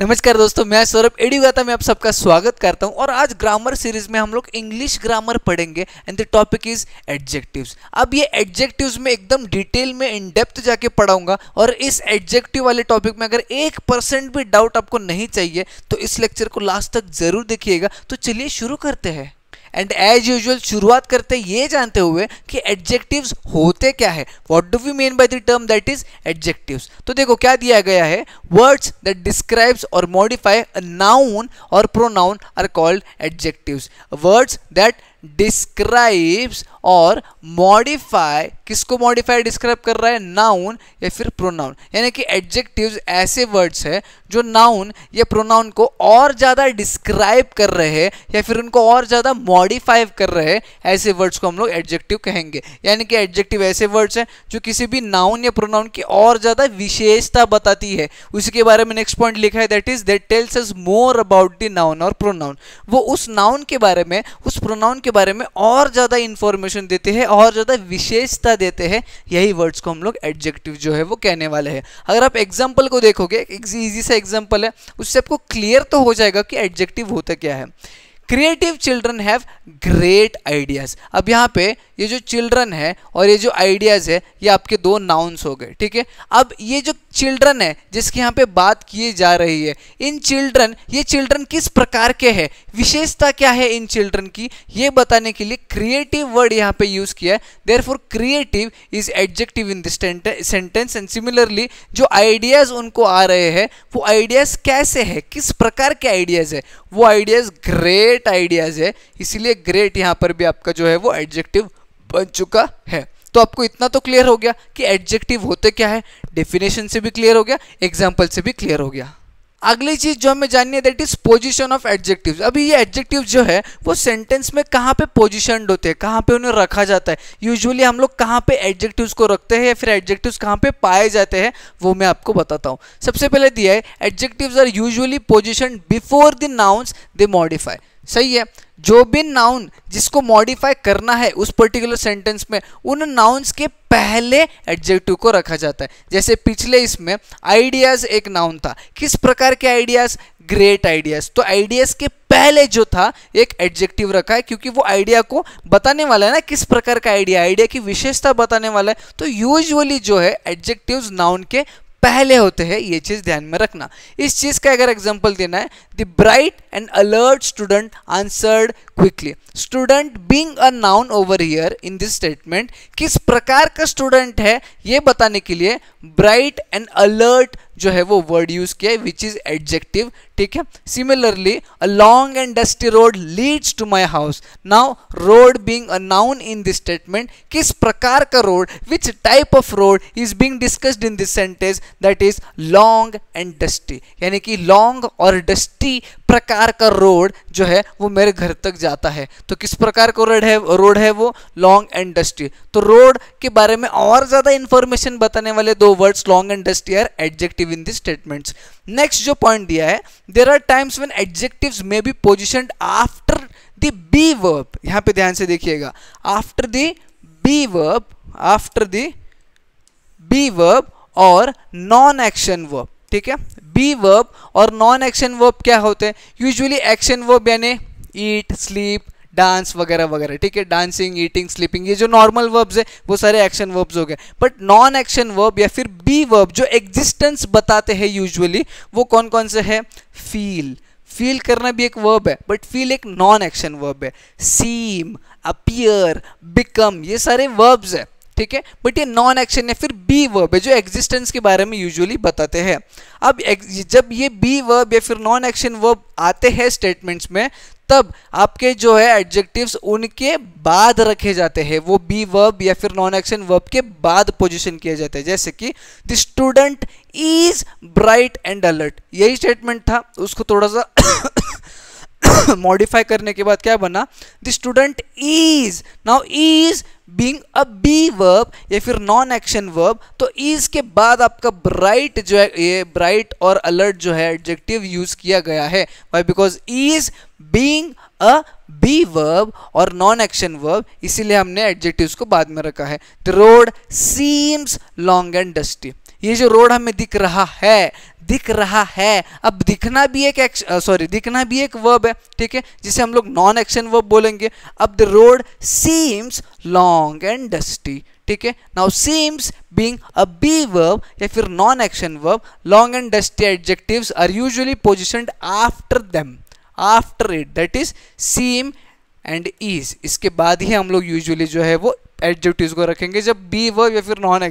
नमस्कार दोस्तों, मैं सौरभ एडीगाता में आप सबका स्वागत करता हूँ और आज ग्रामर सीरीज़ में हम लोग इंग्लिश ग्रामर पढ़ेंगे and the topic is adjectives अब ये एडजेक्टिव्स में एकदम डिटेल में इन डेप्थ जाके पढ़ाऊँगा और इस एडजेक्टिव वाले टॉपिक में अगर एक परसेंट भी डाउट आपको नहीं चाहिए तो इस लेक्चर को लास्ट तक ज़रूर देखिएगा। तो चलिए शुरू करते हैं। एंड एज यूजल शुरुआत करते ये जानते हुए कि एडजेक्टिव्स होते क्या है। What do we mean by the term that is adjectives तो देखो, क्या दिया गया है? वर्ड्स दैट डिस्क्राइब्स और मॉडिफाई अ नाउन और pronoun are called adjectives words that describes और मॉडिफाई किसको मॉडिफाई डिस्क्राइब कर रहा है? नाउन या फिर प्रोनाउन यानी कि एडजेक्टिव्स ऐसे वर्ड्स है जो नाउन या प्रोनाउन को और ज़्यादा डिस्क्राइब कर रहे हैं या फिर उनको और ज़्यादा मॉडिफाई कर रहे हैं, ऐसे वर्ड्स को हम लोग एडजेक्टिव कहेंगे. यानी कि एडजेक्टिव ऐसे वर्ड्स हैं जो किसी भी नाउन या प्रोनाउन की और ज़्यादा विशेषता बताती है. उसी के बारे में नेक्स्ट पॉइंट लिखा है that is that tells us more about the noun और प्रोनाउन वो उस नाउन के बारे में, उस प्रोनाउन के बारे में और ज़्यादा इन्फॉर्मेशन देते हैं, और ज़्यादा विशेषता देते हैं, यही वर्ड्स को हम लोग एडजेक्टिव जो है वो कहने वाले हैं। अगर आप एग्ज़ाम्पल को देखोगे ईजी सा एग्ज़ाम्पल है, उससे आपको क्लियर तो हो जाएगा कि एडजेक्टिव होता क्या है। Creative children have great ideas अब यहाँ पे ये जो चिल्ड्रन है और ये जो आइडियाज़ है, ये आपके दो नाउन्स हो गए, ठीक है? अब ये जो चिल्ड्रन है, जिसकी यहाँ पे बात की जा रही है, इन चिल्ड्रन ये चिल्ड्रन किस प्रकार के हैं? विशेषता क्या है इन चिल्ड्रन की? ये बताने के लिए क्रिएटिव वर्ड यहाँ पे यूज़ किया है। Therefore creative is adjective in this sentence and similarly जो आइडियाज़ उनको आ रहे हैं, वो आइडियाज़ कैसे है? किस प्रकार के आइडियाज़ है? वो आइडियाज़ ग्रेट आइडियाज़ है, इसीलिए ग्रेट यहाँ पर भी आपका जो है वो एडजेक्टिव बन चुका है। तो आपको इतना तो क्लियर हो गया कि एडजेक्टिव होते क्या है? डेफिनेशन से भी क्लियर हो गया एग्ज़ाम्पल से भी क्लियर हो गया। अगली चीज़ जो हमें जाननी है that is position of adjective अभी ये एडजेक्टिव जो है, वो सेंटेंस में कहाँ पे पोजिशन होते हैं? कहाँ पे उन्हें रखा जाता है? यूजुअली हम लोग कहाँ पे एडजेक्टिव्स को रखते हैं या फिर एडजेक्टिव्स कहाँ पे पाए जाते हैं, वो मैं आपको बताता हूँ। सबसे पहले दिया है adjectives are usually position before the nouns they modify सही है। जो भी नाउन जिसको मॉडिफाई करना है उस पर्टिकुलर सेंटेंस में, उन नाउन्स के पहले एडजेक्टिव को रखा जाता है। जैसे पिछले इसमें आइडियाज़ एक नाउन था। किस प्रकार के आइडियाज़ ग्रेट आइडियाज़ तो आइडियाज़ के पहले जो था, एक एडजेक्टिव रखा है, क्योंकि वो आइडिया को बताने वाला है ना, किस प्रकार का आइडिया आइडिया की विशेषता बताने वाला है। तो यूजुअली जो है एडजेक्टिव्स नाउन के पहले होते हैं ये चीज़ ध्यान में रखना। इस चीज़ का अगर एग्जांपल देना है the bright and alert student answered quickly student being a noun over here in this statement किस प्रकार का स्टूडेंट है, ये बताने के लिए ब्राइट एंड अलर्ट जो है वो वर्ड यूज़ किया है विच इज़ एडजेक्टिव ठीक है? Similarly a long and dusty road leads to my house now road being a noun in this statement किस प्रकार का road which type of road is being discussed in this sentence that is long and dusty यानी कि long और dusty प्रकार का road जो है, वो मेरे घर तक जाता है। तो किस प्रकार का रोड है रोड है वो? लॉन्ग एंड डस्टी तो रोड के बारे में और ज़्यादा इंफॉर्मेशन बताने वाले दो words long and dusty are adjective in this statements next जो पॉइंट दिया है there are times when adjectives may be position after the be verb यहाँ पे ध्यान से देखिएगा। After the be verb after the be verb और non action verb ठीक है? बी वर्ब और नॉन एक्शन वर्ब क्या होते हैं? यूजुअली एक्शन वर्ब यानी ईट स्लीप डांस वगैरह वगैरह, ठीक है? डांसिंग ईटिंग स्लीपिंग ये जो नॉर्मल वर्ब्स है, वो सारे एक्शन वर्ब्स हो गए। बट नॉन एक्शन वर्ब या फिर बी वर्ब जो एग्जिस्टेंस बताते हैं यूजुअली वो कौन कौन से है? फील फील करना भी एक वर्ब है बट फील एक नॉन एक्शन वर्ब है। सीम अपियर बिकम ये सारे वर्ब्स है, ठीक है? बट ये नॉन एक्शन या फिर बी वर्ब है जो एग्जिस्टेंस के बारे में यूजुअली बताते हैं। अब जब ये बी वर्ब या फिर नॉन एक्शन वर्ब आते हैं स्टेटमेंट्स में तब आपके जो है एडजेक्टिव्स उनके बाद रखे जाते हैं। वो बी वर्ब या फिर नॉन एक्शन वर्ब के बाद पोजिशन किए जाते हैं। जैसे कि the student is bright and alert यही स्टेटमेंट था। उसको थोड़ा सा मॉडिफाई करने के बाद क्या बना? The student is now is being a be verb या फिर नॉन एक्शन वर्ब तो इज़ के बाद आपका ब्राइट जो है, ये ब्राइट और अलर्ट जो है एडजेक्टिव यूज़ किया गया है। Why because is being a be verb और नॉन एक्शन वर्ब इसीलिए हमने एडजेक्टिव्स को बाद में रखा है। The road seems long and dusty ये जो रोड हमें दिख रहा है, दिख रहा है, अब दिखना भी एक सॉरी दिखना भी एक वर्ब है, ठीक है? जिसे हम लोग नॉन एक्शन वर्ब बोलेंगे। अब the road seems long and dusty ठीक है? Now seems being a be verb या फिर non action verb long and dusty adjectives are usually positioned after them after it that is seem and is इसके बाद ही हम लोग usually जो है वो एडजेक्टिव्स को रखेंगे, जब बी वर्ब या फिर नॉन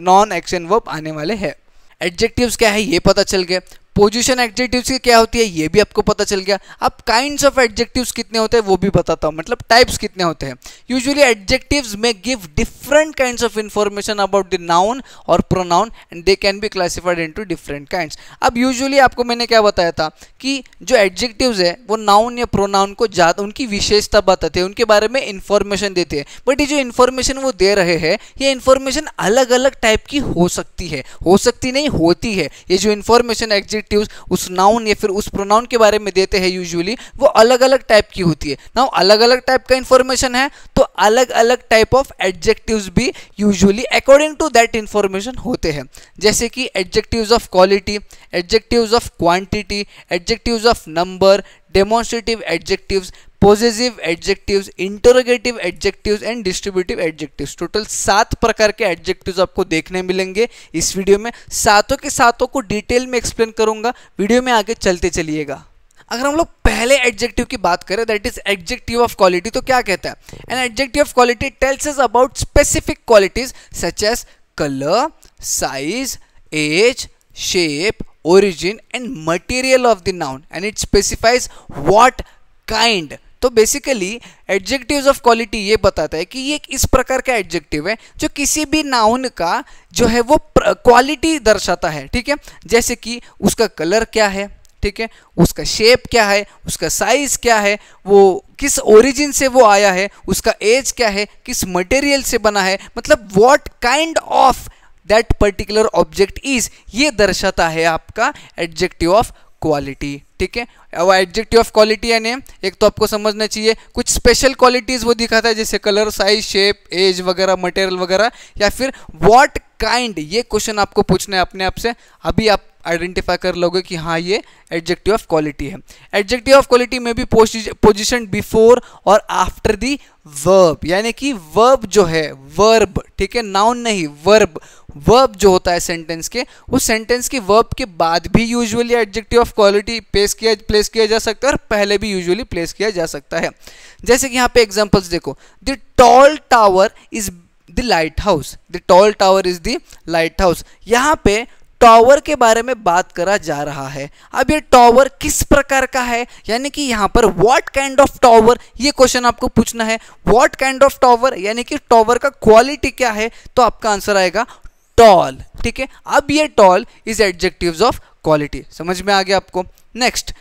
नॉन एक्शन वर्ब आने वाले हैं। एडजेक्टिव्स क्या है? ये पता चल गया। पोजिशन एडजेक्टिव्स की क्या होती है, ये भी आपको पता चल गया। अब काइंड्स ऑफ़ एडजेक्टिव्स कितने होते हैं, वो भी बताता हूँ। मतलब टाइप्स कितने होते हैं। यूजुअली एडजेक्टिव्स में give different kinds of information about the noun और pronoun and they can be classified into different kinds अब यूजुअली आपको मैंने क्या बताया था कि जो एडजेक्टिव्स है, वो नाउन या प्रोनाउन को ज़्यादा उनकी विशेषता बताते हैं, उनके बारे में इंफॉर्मेशन देते हैं। बट ये जो इन्फॉर्मेशन वो दे रहे हैं, ये इन्फॉर्मेशन अलग अलग टाइप की हो सकती है। हो सकती नहीं, होती है। ये जो इन्फॉर्मेशन एग्जिट एडजेक्टिव्स उस नाउन या फिर उस प्रोनाउन के बारे में देते हैं यूजुअली वो अलग अलग टाइप की होती है। नाउ अलग अलग टाइप का इंफॉर्मेशन है तो अलग अलग टाइप ऑफ़ एडजेक्टिव्स भी usually according to that information होते हैं। जैसे कि adjectives of quality adjectives of quantity adjectives of number demonstrative adjectives possessive adjectives interrogative adjectives and distributive adjectives total सात प्रकार के एडजेक्टिव्स आपको देखने मिलेंगे इस वीडियो में। सातों के सातों को डिटेल में एक्सप्लेन करूँगा। वीडियो में आगे चलते चलिएगा। अगर हम लोग पहले एडजेक्टिव की बात करें that is adjective of quality तो क्या कहता है? An adjective of quality tells us about specific qualities such as colour size age shape origin and material of the noun, and it specifies what kind. तो basically adjectives of quality ये बताता है कि ये इस प्रकार का एडजेक्टिव है, जो किसी भी नाउन का जो है वो क्वालिटी दर्शाता है, ठीक है? जैसे कि उसका कलर क्या है, ठीक है? उसका शेप क्या है, उसका साइज़ क्या है, वो किस ओरिजिन से वो आया है, उसका एज क्या है, किस मटेरियल से बना है मतलब what kind of that particular object is ये दर्शाता है आपका एडजेक्टिव ऑफ़ क्वालिटी ठीक है? वो एडजेक्टिव ऑफ़ क्वालिटी यानी एक तो आपको समझना चाहिए, कुछ स्पेशल क्वालिटीज़ वो दिखाता है, जैसे कलर साइज़ शेप एज वगैरह मटेरियल वगैरह, या फिर व्हाट काइंड ये क्वेश्चन आपको पूछना है अपने आप से, अभी आप आइडेंटिफाई कर लोगे कि हाँ ये एडजेक्टिव ऑफ़ क्वालिटी है। एडजेक्टिव ऑफ़ क्वालिटी में भी पोजिशन बिफोर और आफ्टर दी वर्ब यानी कि वर्ब जो है वर्ब ठीक है नाउन नहीं वर्ब वर्ब जो होता है सेंटेंस के, उस सेंटेंस के वर्ब के बाद भी usually adjective of quality place किया प्लेस किया जा सकता है और पहले भी यूजुअली प्लेस किया जा सकता है। जैसे कि यहाँ पे एग्जांपल्स देखो। The tall tower is the lighthouse the tall tower is the lighthouse यहाँ पे टॉवर के बारे में बात करा जा रहा है। अब ये टॉवर किस प्रकार का है? यानी कि यहाँ पर व्हाट काइंड ऑफ़ टॉवर ये क्वेश्चन आपको पूछना है। व्हाट काइंड ऑफ़ टॉवर यानी कि टॉवर का क्वालिटी क्या है? तो आपका आंसर आएगा टॉल ठीक है? अब ये tall is adjective of quality समझ में आ गया आपको? Next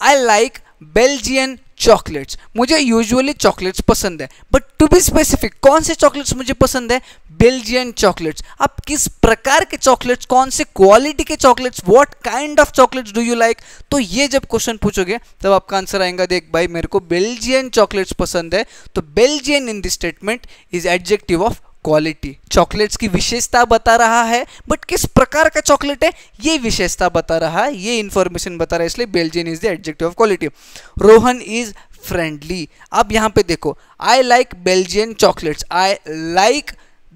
I like Belgian chocolates मुझे यूजुअली चॉकलेट्स पसंद है। बट टू बी स्पेसिफिक कौन से चॉकलेट्स मुझे पसंद है? बेल्जियन चॉकलेट्स आप किस प्रकार के चॉकलेट्स कौन से क्वालिटी के chocolates what kind of chocolates do you like तो ये जब क्वेश्चन पूछोगे, तब आपका आंसर आएगा, देख भाई, मेरे को बेल्जियन चॉकलेट्स पसंद है। तो Belgian in this statement is adjective of quality chocolates की विशेषता बता रहा है बट किस प्रकार का चॉकलेट है, ये विशेषता बता रहा है, ये इंफॉर्मेशन बता रहा है, इसलिए Belgian is the adjective of quality Rohan is friendly अब यहाँ पे देखो I like Belgian chocolates I like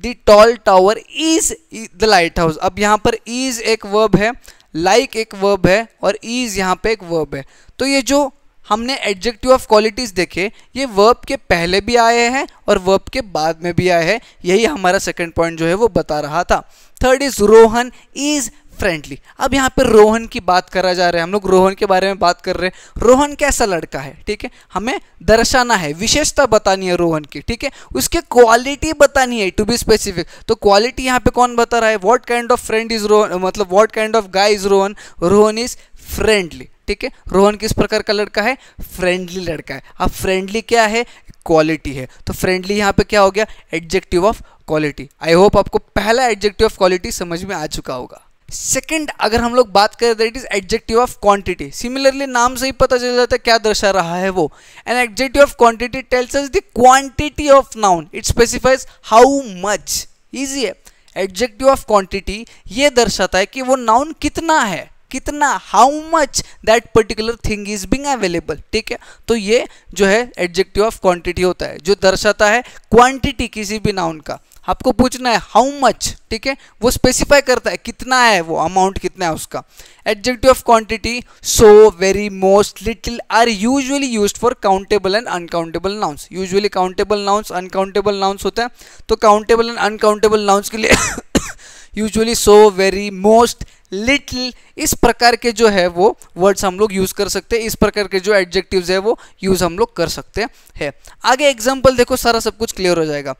the tall tower is the lighthouse अब यहाँ पर इज़ एक वर्ब है लाइक like एक वर्ब है, और इज़ यहाँ पे एक वर्ब है. तो ये जो हमने एडजेक्टिव ऑफ़ क्वालिटीज देखे, ये वर्ब के पहले भी आए हैं और वर्ब के बाद में भी आए हैं। यही हमारा सेकंड पॉइंट जो है, वो बता रहा था। Third is Rohan is friendly अब यहाँ पे रोहन की बात करा जा रहा है। हम लोग रोहन के बारे में बात कर रहे हैं। रोहन कैसा लड़का है? ठीक है? हमें दर्शाना है। विशेषता बतानी है रोहन की। ठीक है? उसके क्वालिटी बतानी है टू बी स्पेसिफिक तो क्वालिटी यहाँ पे कौन बता रहा है? What kind of friend is Rohan? मतलब what kind of guy is Rohan? Rohan is friendly ठीक है? रोहन किस प्रकार का लड़का है? फ्रेंडली लड़का है। अब फ्रेंडली क्या है? क्वालिटी है। तो फ्रेंडली यहाँ पे क्या हो गया? Adjective of quality. I hope आपको पहला एडजेक्टिव ऑफ़ क्वालिटी समझ में आ चुका होगा। सेकंड अगर हम लोग बात करें that is adjective of quantity similarly नाम से ही पता चल जाता है क्या दर्शा रहा है वो। An adjective of quantity tells us the quantity of noun it specifies how much is है। एडजेक्टिव ऑफ़ क्वांटिटी ये दर्शाता है कि वो नाउन कितना है। कितना how much that particular thing is being available ठीक है? तो ये जो है एडजेक्टिव ऑफ़ क्वांटिटी होता है, जो दर्शाता है क्वांटिटी किसी भी नाउन का। आपको पूछना है हाउ मच ठीक है? वो स्पेसिफाई करता है कितना है वो अमाउंट कितना है उसका। Adjective of quantity so very most little are usually used for countable and uncountable nouns usually countable nouns uncountable nouns होता है। तो काउंटेबल एंड अनकाउंटेबल नाउंस के लिए usually so very most little इस प्रकार के जो है वो वर्ड्स हम लोग यूज़ कर सकते हैं, इस प्रकार के जो एडजेक्टिव्स है वो यूज़ हम लोग कर सकते हैं। आगे एग्ज़ाम्पल देखो, सारा सब कुछ क्लियर हो जाएगा।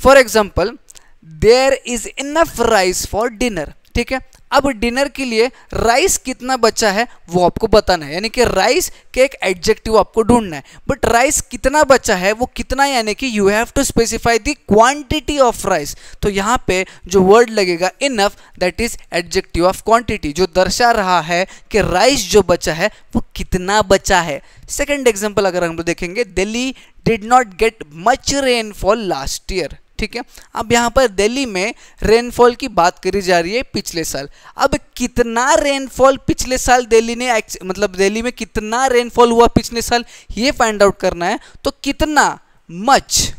For example there is enough rice for dinner ठीक है? अब डिनर के लिए राइस कितना बचा है वो आपको बताना है। यानी कि राइस के एक एडजेक्टिव आपको ढूंढना है। बट राइस कितना बचा है वो कितना, यानी कि you have to specify the quantity of rice तो यहाँ पे जो वर्ड लगेगा enough that is adjective of quantity जो दर्शा रहा है कि राइस जो बचा है वो कितना बचा है। सेकेंड एग्ज़ाम्पल अगर हम लोग देखेंगे Delhi did not get much rainfall last year ठीक है? अब यहाँ पर दिल्ली में रेनफॉल की बात करी जा रही है पिछले साल। अब कितना रेनफॉल पिछले साल दिल्ली ने मतलब दिल्ली में कितना रेनफॉल हुआ पिछले साल, ये फाइंड आउट करना है। तो कितना? मच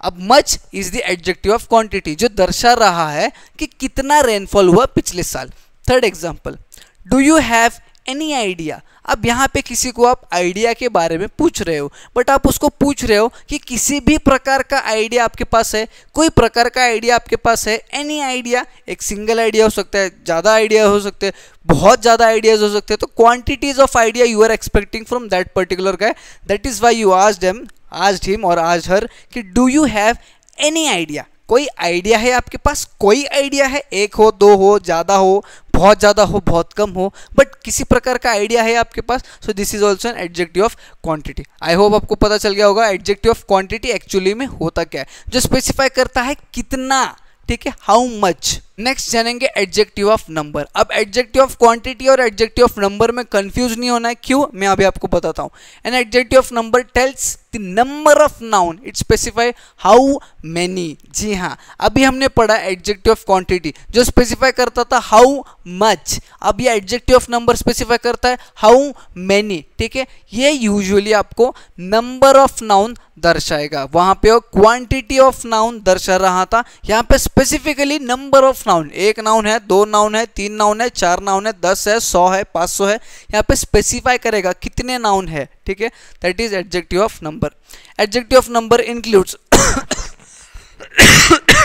अब much is the adjective of quantity जो दर्शा रहा है कि कितना रेनफॉल हुआ पिछले साल। Third example do you have any idea अब यहाँ पे किसी को आप आइडिया के बारे में पूछ रहे हो बट आप उसको पूछ रहे हो कि किसी भी प्रकार का आइडिया आपके पास है, कोई प्रकार का आइडिया आपके पास है एनी आइडिया एक सिंगल आइडिया हो सकता है, ज़्यादा आइडिया हो सकते हैं, बहुत ज़्यादा आइडियाज़ हो सकते हैं तो quantities of idea you are expecting from that particular guy that is why you ask them ask him और आज हर कि do you have any idea कोई आइडिया है आपके पास? कोई आइडिया है? एक हो, दो हो, ज़्यादा हो, बहुत ज़्यादा हो, बहुत कम हो, बट किसी प्रकार का आइडिया है आपके पास? So this is also an adjective of quantity I hope आपको पता चल गया होगा एडजेक्टिव ऑफ़ क्वांटिटी एक्चुअली में होता क्या है? जो स्पेसिफाई करता है कितना, ठीक है? हाउ मच नेक्स्ट जानेंगे एडजेक्टिव ऑफ़ नंबर अब एडजेक्टिव ऑफ़ क्वांटिटी और एडजेक्टिव ऑफ़ नंबर में कंफ्यूज नहीं होना है। क्यों? मैं अभी आपको बताता हूँ। An adjective of number tells the number of noun it specify how many जी हाँ। अभी हमने पढ़ा एडजेक्टिव ऑफ़ क्वांटिटी जो स्पेसिफाई करता था हाउ मच अब ये एडजेक्टिव ऑफ़ नंबर स्पेसिफाई करता है हाउ मैनी ठीक है? ये यूजुअली आपको नंबर ऑफ़ नाउन दर्शाएगा। वहाँ पे क्वांटिटी ऑफ़ नाउन दर्शा रहा था। यहाँ पे स्पेसिफिकली नंबर ऑफ़ नाउन एक नाउन है, दो नाउन है, तीन नाउन है, चार नाउन है, दस है, सौ है, पाँच सौ है। यहाँ पे स्पेसिफाई करेगा कितने नाउन है, ठीक है? That is adjective of number adjective of number includes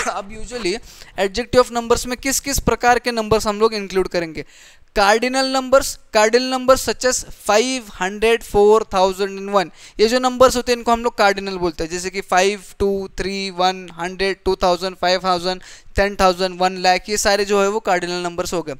अब यूजुअली एडजेक्टिव ऑफ़ नंबर्स में किस किस प्रकार के नंबर्स हम लोग इंक्लूड करेंगे? Cardinal numbers cardinal numbers such as five hundred four thousand and one ये जो नंबर्स होते हैं, इनको हम लोग कार्डिनल बोलते हैं। जैसे कि five two three one hundred two thousand five thousand ten thousand one lakh ये सारे जो है वो कार्डिनल नंबर्स हो गए।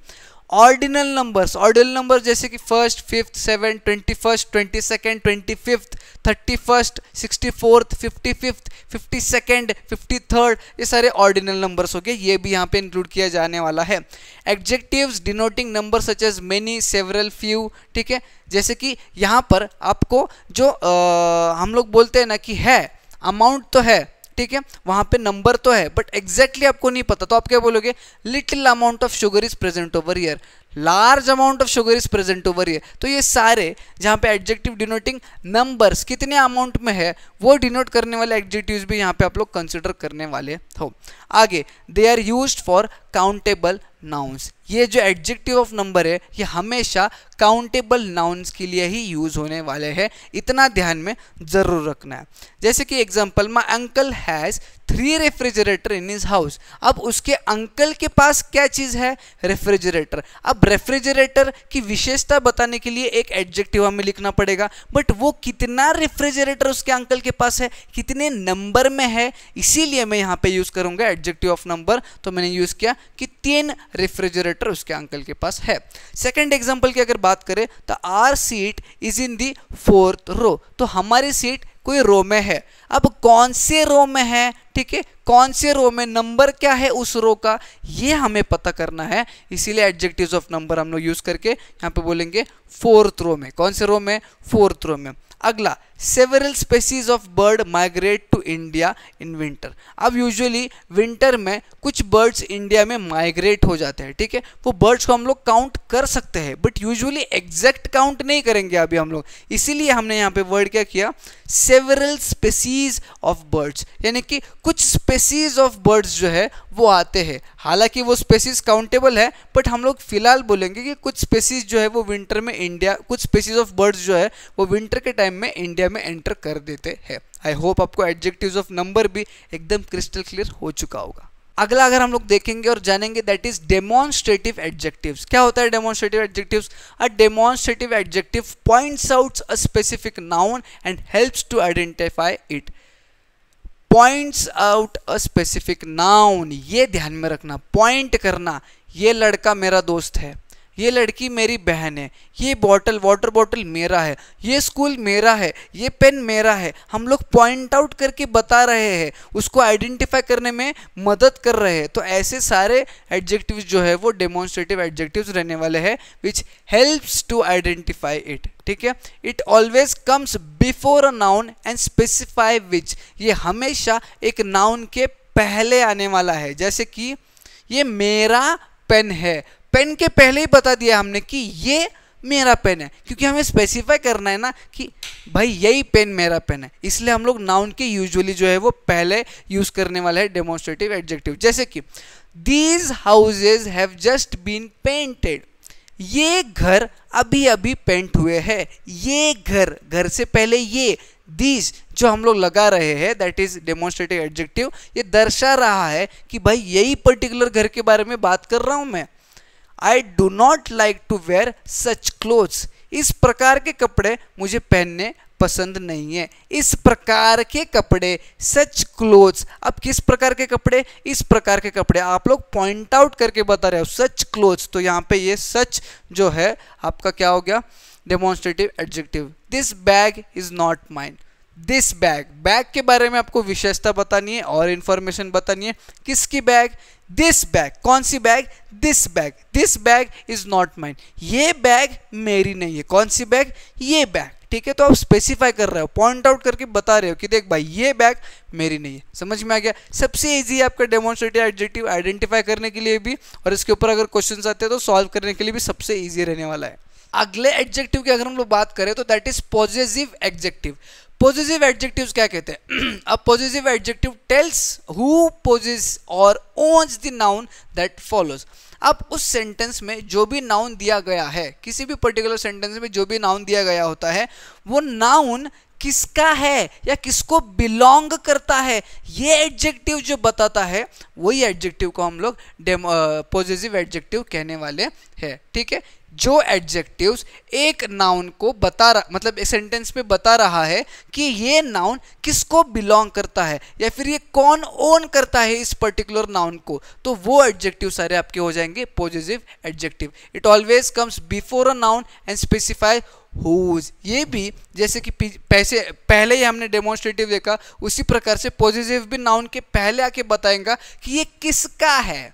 ऑर्डिनल नंबर्स ऑर्डिनल नंबर जैसे कि first fifth seven twenty first twenty second twenty fifth thirty first sixty fourth fifty fifth fifty second fifty third ये सारे ऑर्डिनल नंबर्स हो गए। ये भी यहाँ पे इंक्लूड किया जाने वाला है। Adjectives denoting number such as many several few ठीक है? जैसे कि यहाँ पर आपको जो आ, हम लोग बोलते हैं ना कि है अमाउंट तो है ठीक है? वहाँ पे नंबर तो है बट एग्जैक्टली आपको नहीं पता तो आप क्या बोलोगे? Little amount of sugar is present over here large amount of sugar is present over here तो ये सारे, जहाँ पे एडजेक्टिव डिनोटिंग नंबर्स कितने अमाउंट में है, वो डिनोट करने वाले एडजेक्टिव्स भी यहाँ पे आप लोग कंसिडर करने वाले हो। आगे they are use for countable nouns ये जो एडजेक्टिव ऑफ़ नंबर है, ये हमेशा काउंटेबल नाउन्स के लिए ही यूज़ होने वाले हैं। इतना ध्यान में ज़रूर रखना है। जैसे कि example my uncle has three refrigerator in his house अब उसके अंकल के पास क्या चीज़ है? रेफ्रिजरेटर अब रेफ्रिजरेटर की विशेषता बताने के लिए एक एडजेक्टिव हमें लिखना पड़ेगा। बट वो कितना रेफ्रिजरेटर उसके अंकल के पास है? कितने नंबर में है? इसीलिए मैं यहाँ पे यूज़ करूँगा एडजेक्टिव ऑफ़ नंबर तो मैंने यूज़ किया कि तीन रेफ्रिजरेटर उसके अंकल के पास है। सेकेंड एग्ज़ाम्पल की अगर बात करें तो our seat is in the fourth row तो हमारी सीट कोई रो में है। अब कौन से रो में है? ठीक है? कौन से रो में? नंबर क्या है उस रो का? ये हमें पता करना है। इसीलिए एडजेक्टिव्स ऑफ़ नंबर हम लोग यूज़ करके यहाँ पे बोलेंगे फोर्थ रो में। कौन से रो में? फोर्थ रो में। अगला several species of bird migrate to India in winter अब यूजुअली विंटर में कुछ बर्ड्स इंडिया में माइग्रेट हो जाते हैं, ठीक है? वो बर्ड्स को हम लोग काउंट कर सकते हैं बट यूजुअली एग्जैक्ट काउंट नहीं करेंगे अभी हम लोग। इसीलिए हमने यहाँ पे वर्ड क्या किया? सेवरल स्पेसीज ऑफ़ बर्ड्स यानी कि कुछ स्पेसीज ऑफ़ बर्ड्स जो है, वो आते हैं। हालाँकि वो स्पेसीज काउंटेबल है बट हम लोग फ़िलहाल बोलेंगे कि कुछ स्पेसीज जो है वो विंटर में इंडिया कुछ स्पेसीज ऑफ़ बर्ड्स जो है, वो विंटर के टाइम में इंडिया में एंटर कर देते हैं। आई होप आपको एडजेक्टिव्स ऑफ़ नंबर भी एकदम क्रिस्टल क्लियर हो चुका होगा। अगला अगर हम लोग देखेंगे और जानेंगे दैट इज़ डेमोन्स्ट्रेटिव एडजेक्टिव्स क्या होता है demonstrative adjectives a demonstrative adjective points out a specific noun and helps to identify it points out a specific noun ये ध्यान में रखना। पॉइंट करना। ये लड़का मेरा दोस्त है। ये लड़की मेरी बहन है, ये बॉटल वाटर बॉटल मेरा है, ये स्कूल मेरा है, ये पेन मेरा है। हम लोग पॉइंट आउट करके बता रहे हैं, उसको आइडेंटिफाई करने में मदद कर रहे हैं। तो ऐसे सारे एडजेक्टिव्स जो है वो डेमोन्स्ट्रेटिव एडजेक्टिव्स रहने वाले हैं which helps to identify it ठीक है? It always comes before a noun and specify which ये हमेशा एक नाउन के पहले आने वाला है, जैसे कि ये मेरा पेन है पेन के पहले ही बता दिया हमने कि ये मेरा पेन है, क्योंकि हमें स्पेसिफाई करना है ना कि भाई यही पेन मेरा पेन है। इसलिए हम लोग नाउन के यूजुअली जो है वो पहले यूज़ करने वाले हैं डेमोन्स्ट्रेटिव एडजेक्टिव जैसे कि these houses have just been painted ये घर अभी अभी पेंट हुए हैं। ये घर घर से पहले ये दीज जो हम लोग लगा रहे हैं दैट इज़ डेमोन्स्ट्रेटिव एडजेक्टिव ये दर्शा रहा है कि भाई यही पर्टिकुलर घर के बारे में बात कर रहा हूँ मैं। I do not like to wear such clothes इस प्रकार के कपड़े मुझे पहनने पसंद नहीं है। इस प्रकार के कपड़े सच क्लोथ्स अब किस प्रकार के कपड़े? इस प्रकार के कपड़े। आप लोग पॉइंट आउट करके बता रहे हो सच क्लोथ्स तो यहाँ पे ये सच जो है, आपका क्या हो गया? Demonstrative adjective this bag is not mine this bag bag के बारे में आपको विशेषता बतानी है और इन्फॉर्मेशन बतानी है। किसकी बैग दिस बैग कौन सी bag this bag this bag is not mind ये बैग मेरी नहीं है। कौन सी बैग ये बैग ठीक है? तो आप स्पेसिफाई कर रहे हो। पॉइंट आउट करके बता रहे हो कि देख भाई, ये बैग मेरी नहीं है। समझ में आ गया? सबसे इजी है आपका डेमोन्स्ट्रेटिव एडजेक्टिव आइडेंटिफाई करने के लिए भी और इसके ऊपर अगर क्वेश्चन आते हैं तो सॉल्व करने के लिए भी सबसे ईजी रहने वाला है। अगले एडजेक्टिव की अगर हम लोग बात करें तो that is positive adjective positive adjectives क्या कहते हैं? अब positive adjective tells who possesses और owns the noun that follows अब उस सेंटेंस में जो भी नाउन दिया गया है, किसी भी पर्टिकुलर सेंटेंस में जो भी नाउन दिया गया होता है, वो नाउन किसका है या किसको बिलोंग करता है, ये एडजेक्टिव जो बताता है, वही एडजेक्टिव को हम लोग पॉजिटिव एडजेक्टिव कहने वाले हैं, ठीक है? जो एडजेक्टिव्स एक नाउन को बता रहा मतलब एक सेंटेंस में बता रहा है कि ये नाउन किसको बिलोंग करता है, या फिर ये कौन ओन करता है इस पर्टिकुलर नाउन को तो वो एडजेक्टिव सारे आपके हो जाएँगे positive adjective it always comes before a noun and specify whose ये भी, जैसे कि पैसे, पहले ही हमने डेमोन्स्ट्रेटिव देखा, उसी प्रकार से पॉजिटिव भी नाउन के पहले आके बताएगा कि ये किसका है।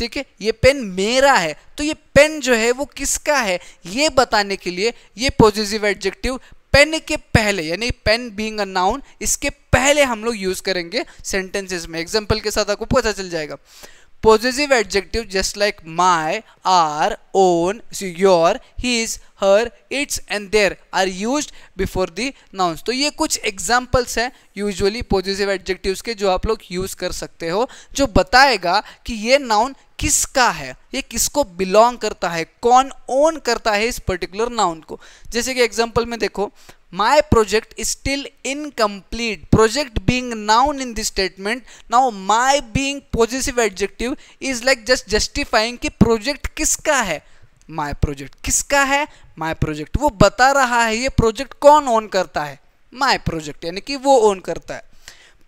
ठीक है, ये पेन मेरा है तो ये पेन जो है वो किसका है? ये बताने के लिए ये पॉजिटिव एडजेक्टिव पेन के पहले, यानी पेन बीइंग अ नाउन इसके पहले हम लोग यूज़ करेंगे सेंटेंसेस में। एग्जांपल के साथ आपको पता चल जाएगा। Adjective just like my our own so your, his, her, its and their are used before the nouns. तो ये कुछ एग्जाम्पल्स हैं यूजुअली पॉजिटिव एडजेक्टिव्स के जो आप लोग यूज़ कर सकते हो, जो बताएगा कि ये नाउन किसका है, ये किसको बिलोंग करता है, कौन ओन करता है इस पर्टिकुलर नाउन को। जैसे कि एग्ज़ाम्पल में देखो my project is still incomplete project being noun in this statement now my being possessive adjective is like just justifying कि project किसका है my project किसका है my project वो बता रहा है ये project कौन ओन करता है my project यानी कि वो ओन करता है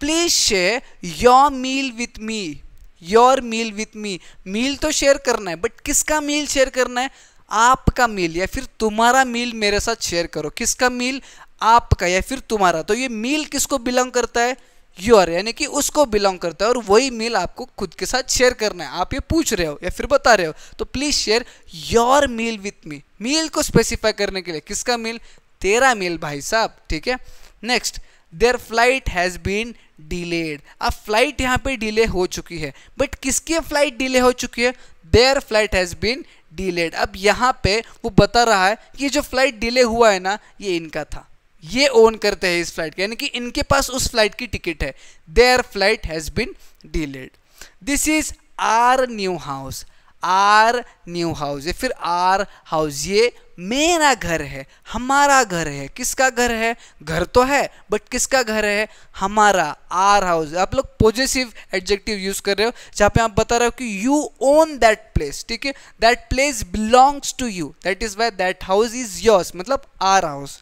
please share your meal with me your meal with me meal तो शेयर करना है बट किसका मील शेयर करना है आपका मील या फिर तुम्हारा मील मेरे साथ शेयर करो। किसका मील आपका या फिर तुम्हारा। तो ये मील किसको बिलोंग करता है? योर यानी कि उसको बिलोंग करता है और वही मील आपको खुद के साथ शेयर करना है। आप ये पूछ रहे हो या फिर बता रहे हो। तो please share your meal with me meal को स्पेसिफाई करने के लिए किसका मील तेरा मील भाई साहब। ठीक है? Next there flight has been delayed अब फ़्लाइट यहाँ पे डिले हो चुकी है। बट किसकी फ़्लाइट डिले हो चुकी है? There flight has been delayed अब यहाँ पे वो बता रहा है कि जो फ़्लाइट डिले हुआ है ना, ये इनका था। ये ओन करते हैं इस फ़्लाइट का, यानी कि इनके पास उस फ़्लाइट की टिकट है। There flight has been delayed this is our new house our new house या फिर आर हाउस ये मेरा घर है, हमारा घर है। किसका घर है? घर तो है बट किसका घर है? हमारा, आर हाउस। आप लोग पॉजिटिव एडजेक्टिव यूज़ कर रहे हो, जहाँ पे आप बता रहे हो कि यू ओन दैट प्लेस ठीक है? That place belongs to you that is why that house is yours मतलब our house.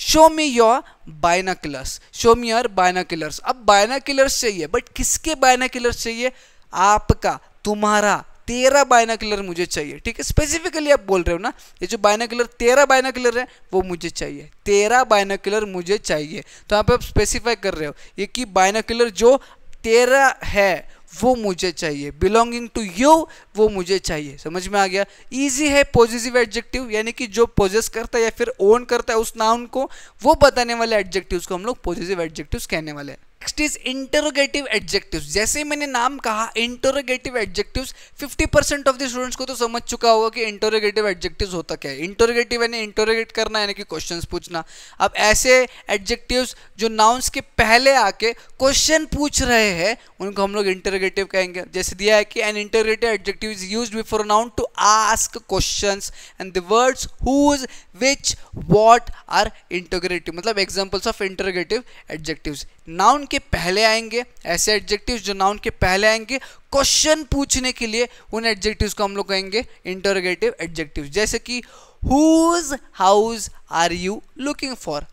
Show me your binoculars show me your binoculars अब बायनाकुलर्स चाहिए बट किसके बायनाकुलर्स चाहिए? आपका, तुम्हारा तेरह बायनाकुलर मुझे चाहिए, ठीक है? स्पेसिफिकली आप बोल रहे हो ना, ये जो बायनाकुलर तेरह बायनाकुलर है, वो मुझे चाहिए। तेरह बायनाकुलर मुझे चाहिए। तो यहाँ पे आप स्पेसिफाई कर रहे हो, ये कि बायनाकुलर जो तेरह है, वो मुझे चाहिए। बिलोंगिंग टू यू वो मुझे चाहिए। समझ में आ गया? इजी है पॉजिटिव एडजेक्टिव यानी कि जो पोजेस करता है या फिर ओन करता है, उस नाउन को, वो बताने वाले एडजेक्टिव्स को हम लोग पॉजिटिव एडजेक्टिव्स कहने वाले हैं। नेक्स्ट इज़ इंटरोगेटिव एडजेक्टिव्स जैसे मैंने नाम कहा interrogative adjectives 50 percent of the students को तो समझ चुका होगा कि इंटरोगेटिव एडजेक्टिव्स होता क्या है। इंटरोगेटिव यानी इंटरोगेट करना, यानी कि क्वेश्चंस पूछना। अब ऐसे एडजेक्टिव्स जो नाउंस के पहले आके क्वेश्चन पूछ रहे हैं, उनको हम लोग इंटरोगेटिव कहेंगे। जैसे दिया है कि an interrogative adjective is used before noun to ask question and the words whose which what are interrogative मतलब examples of interrogative adjectives noun के पहले आएँगे, ऐसे एडजेक्टिव्स जो नाउन के पहले आएँगे क्वेश्चन पूछने के लिए उन एडजेक्टिव्स को हम लोग कहेंगे इंटरोगेटिव एडजेक्टिव्स जैसे कि whose house are you looking for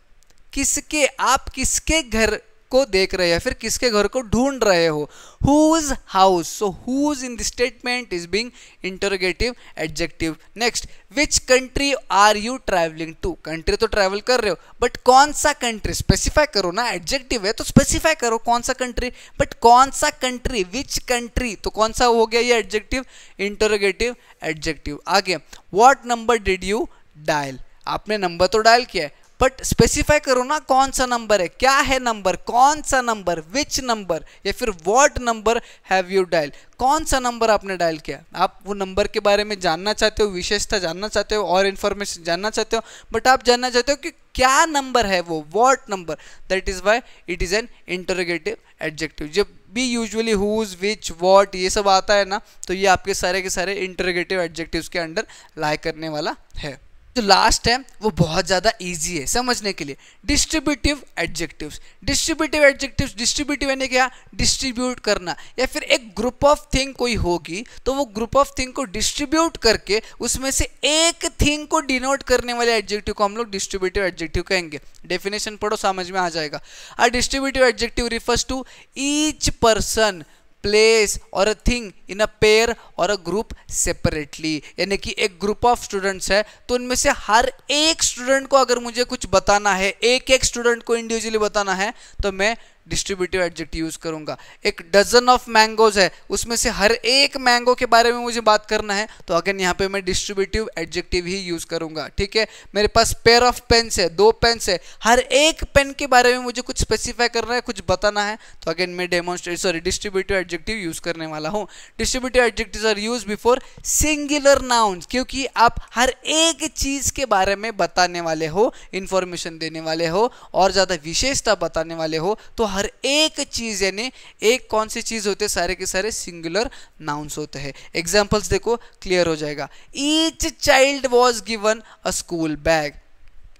किसके, आप किसके घर को देख रहे हैं, फिर किसके घर को ढूंढ रहे हो? Whose house so whose in the statement is being interrogative adjective next which country are you travelling to country तो ट्रैवल कर रहे हो बट कौन सा कंट्री स्पेसिफाई करो ना एडजेक्टिव है तो स्पेसिफाई करो कौन सा कंट्री बट कौन सा कंट्री विच कंट्री तो कौन सा हो गया ये एडजेक्टिव इंटरोगेटिव एडजेक्टिव आगे what number did you dial आपने नंबर तो डायल किया है बट स्पेसिफाई करो ना कौन सा नंबर है? क्या है नंबर कौन सा नंबर विच नंबर या फिर what number have you dial कौन सा नंबर आपने डायल किया? आप वो नंबर के बारे में जानना चाहते हो, विशेषता जानना चाहते हो, और इन्फॉर्मेशन जानना चाहते हो बट आप जानना चाहते हो कि क्या नंबर है वो? What number that is why it is an interrogative adjective जब भी यूजुअली हुज विच वॉट ये सब आता है ना तो ये आपके सारे के सारे इंटरोगेटिव एडजेक्टिव्स के अंडर लाई करने वाला है। जो लास्ट है, वो बहुत ज़्यादा इजी है समझने के लिए। Distributive adjectives distributive adjectives distributive यानी क्या? डिस्ट्रीब्यूट करना। या फिर एक ग्रुप ऑफ़ थिंग कोई होगी तो वो ग्रुप ऑफ़ थिंग को डिस्ट्रीब्यूट करके उसमें से एक थिंग को डिनोट करने वाले एडजेक्टिव को हम लोग डिस्ट्रीब्यूटिव एडजेक्टिव कहेंगे। डेफिनेशन पढ़ो, समझ में आ जाएगा। A distributive adjective refers to each person place और a thing in a pair और अ ग्रुप सेपरेटली यानी कि एक ग्रुप ऑफ़ स्टूडेंट्स है तो उनमें से हर एक स्टूडेंट को अगर मुझे कुछ बताना है एक एक स्टूडेंट को इंडिविजुअली बताना है तो मैं डिस्ट्रीब्यूटिव एडजेक्टिव यूज़ करूँगा। एक डजन ऑफ़ मैंगोज है, उसमें से हर एक मैंगो के बारे में मुझे बात करना है तो अगेन यहाँ पे मैं डिस्ट्रीब्यूटिव एडजेक्टिव ही यूज़ करूँगा, ठीक है? मेरे पास पेयर ऑफ़ पेन्स है, दो पेन्स है, हर एक पेन के बारे में मुझे कुछ स्पेसिफाई करना है, कुछ बताना है तो अगेन मैं demonstrate sorry distributive adjective use करने वाला हूँ। Distributive adjective are use before singular noun क्योंकि आप हर एक चीज़ के बारे में बताने वाले हो इंफॉर्मेशन देने वाले हो, और ज़्यादा विशेषता बताने वाले हो तो हर एक चीज़, यानी एक कौन सी चीज़ होते हैं, सारे के सारे सिंगुलर नाउन्स होते हैं। एग्जाम्पल्स देखो क्लियर हो जाएगा। Each child was given a school bag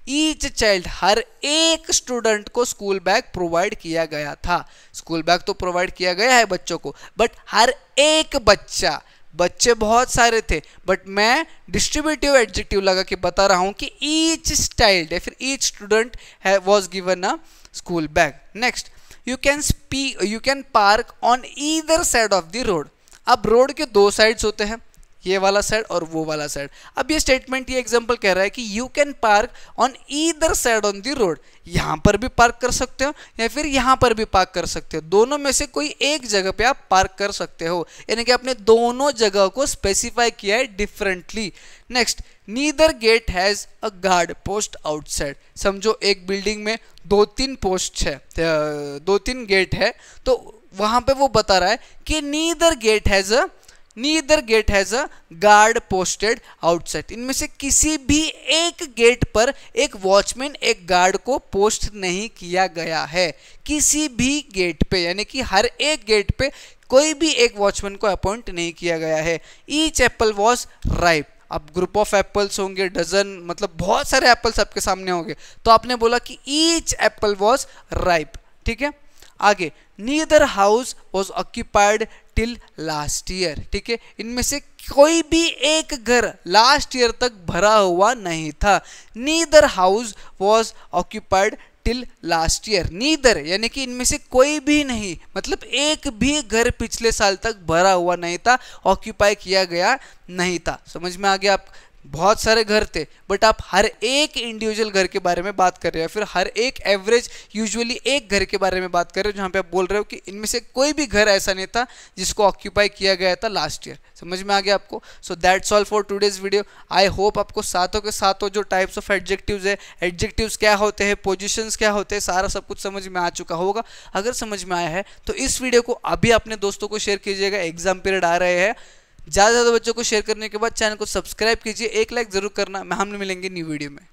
each child हर एक स्टूडेंट को स्कूल बैग प्रोवाइड किया गया था। स्कूल बैग तो प्रोवाइड किया गया है बच्चों को बट हर एक बच्चा, बच्चे बहुत सारे थे बट मैं डिस्ट्रीब्यूटिव एडजेक्टिव लगा के बता रहा हूँ कि ईच चाइल्ड या फिर ईच स्टूडेंट है was given a school bag next you can स्पी you can park on either side of the road अब रोड के दो साइड्स होते हैं। ये वाला साइड और वो वाला साइड अब ये स्टेटमेंट ये एग्जांपल कह रहा है कि you can park on either side on the road यहाँ पर भी पार्क कर सकते हो या फिर यहाँ पर भी पार्क कर सकते हो। दोनों में से कोई एक जगह पे आप पार्क कर सकते हो। यानी कि आपने दोनों जगह को स्पेसिफाई किया है differently next neither gate has a guard post outside समझो एक बिल्डिंग में दो तीन पोस्ट है दो तीन गेट है तो वहाँ पे वो बता रहा है कि neither gate has a neither gate has a guard posted outside इनमें से किसी भी एक गेट पर एक वॉचमैन एक गार्ड को पोस्ट नहीं किया गया है। किसी भी गेट पे, यानी कि हर एक गेट पे कोई भी एक वॉचमैन को अपॉइंट नहीं किया गया है। ईच एप्पल वॉज़ राइप अब ग्रुप ऑफ़ एप्पल्स होंगे डजन मतलब बहुत सारे एप्पल्स आपके सामने होंगे। तो आपने बोला कि ईच एप्पल वॉज़ राइप ठीक है? आगे neither house was occupied till last year ठीक है? इनमें से कोई भी एक घर लास्ट ईयर तक भरा हुआ नहीं था। Neither house was occupied till last year neither यानी कि इनमें से कोई भी नहीं मतलब एक भी घर पिछले साल तक भरा हुआ नहीं था ऑक्यूपाई किया गया नहीं था। समझ में आ गया आप? बहुत सारे घर थे बट आप हर एक इंडिविजुअल घर के बारे में बात कर रहे हो फिर हर एक एवरेज यूजुअली एक घर के बारे में बात कर रहे हो, जहाँ पे आप बोल रहे हो कि इनमें से कोई भी घर ऐसा नहीं था जिसको ऑक्यूपाई किया गया था लास्ट ईयर समझ में आ गया आपको? So that's all for today's video I hope आपको सातों के सातों जो टाइप्स ऑफ़ एडजेक्टिव्स है एडजेक्टिव्स क्या होते हैं पोजिशन क्या होते हैं, सारा सब कुछ समझ में आ चुका होगा। अगर समझ में आया है तो इस वीडियो को अभी अपने दोस्तों को शेयर कीजिएगा। एग्ज़ाम पीरियड आ रहे हैं। ज़्यादा से ज़्यादा बच्चों को शेयर करने के बाद चैनल को सब्सक्राइब कीजिए, एक लाइक ज़रूर करना। मैं हम मिलेंगे न्यू वीडियो में।